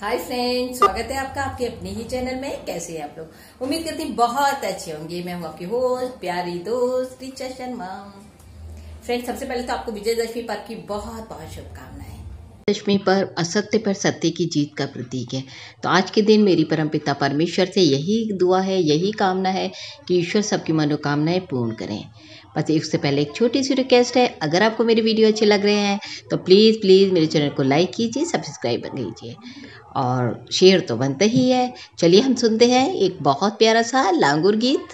Hi friends स्वागत है आपका आपके अपने ही चैनल में। कैसे हैं आप लोग? उम्मीद करती हूँ बहुत अच्छे होंगे। मैं हूँ आपकी होस्ट प्यारी दोस्त, रिचा शर्मा। फ्रेंड्स सबसे पहले तो आपको विजयदशमी पर्व की बहुत बहुत शुभकामनाएँ। दशमी पर असत्य पर सत्य की जीत का प्रतीक है। तो आज के दिन मेरी परमपिता परमेश्वर से यही दुआ है, यही कामना है कि ईश्वर सबकी मनोकामनाएँ पूर्ण करें। बस उससे पहले एक छोटी सी रिक्वेस्ट है। अगर आपको मेरे वीडियो अच्छे लग रहे हैं तो प्लीज़ प्लीज़ मेरे चैनल को लाइक कीजिए सब्सक्राइब कीजिए और शेर तो बनते ही है। चलिए हम सुनते हैं एक बहुत प्यारा सा लांगुर गीत।